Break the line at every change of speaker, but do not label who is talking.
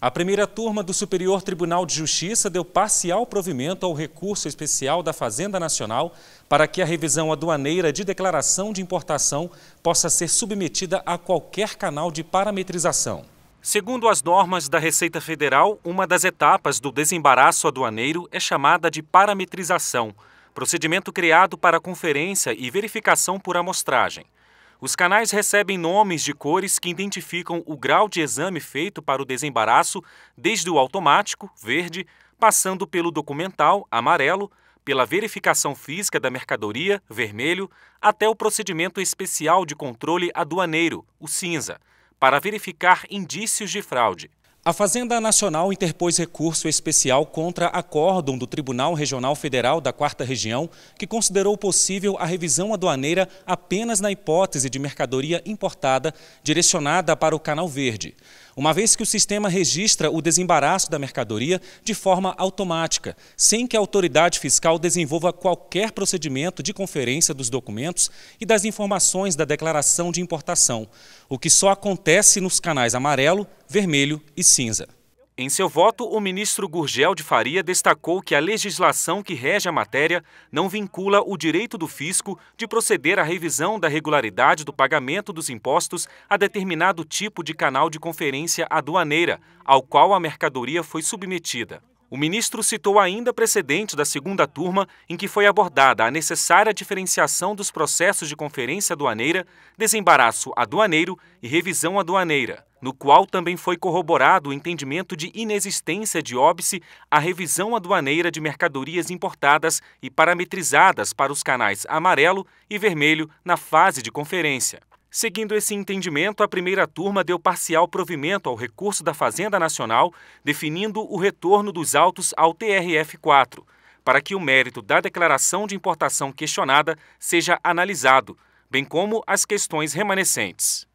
A primeira turma do Superior Tribunal de Justiça deu parcial provimento ao recurso especial da Fazenda Nacional para que a revisão aduaneira de declaração de importação possa ser submetida a qualquer canal de parametrização. Segundo as normas da Receita Federal, uma das etapas do desembaraço aduaneiro é chamada de parametrização, procedimento criado para conferência e verificação por amostragem. Os canais recebem nomes de cores que identificam o grau de exame feito para o desembaraço, desde o automático, verde, passando pelo documental, amarelo, pela verificação física da mercadoria, vermelho, até o procedimento especial de controle aduaneiro, o cinza, para verificar indícios de fraude. A Fazenda Nacional interpôs recurso especial contra acórdão do Tribunal Regional Federal da Quarta Região, que considerou possível a revisão aduaneira apenas na hipótese de mercadoria importada direcionada para o Canal Verde, uma vez que o sistema registra o desembaraço da mercadoria de forma automática, sem que a autoridade fiscal desenvolva qualquer procedimento de conferência dos documentos e das informações da declaração de importação, o que só acontece nos canais amarelo, vermelho e cinza. Em seu voto, o ministro Gurgel de Faria destacou que a legislação que rege a matéria não vincula o direito do fisco de proceder à revisão da regularidade do pagamento dos impostos a determinado tipo de canal de conferência aduaneira ao qual a mercadoria foi submetida. O ministro citou ainda precedente da segunda turma em que foi abordada a necessária diferenciação dos processos de conferência aduaneira, desembaraço aduaneiro e revisão aduaneira, no qual também foi corroborado o entendimento de inexistência de óbice à revisão aduaneira de mercadorias importadas e parametrizadas para os canais amarelo e vermelho na fase de conferência. Seguindo esse entendimento, a primeira turma deu parcial provimento ao recurso da Fazenda Nacional, definindo o retorno dos autos ao TRF4, para que o mérito da declaração de importação questionada seja analisado, bem como as questões remanescentes.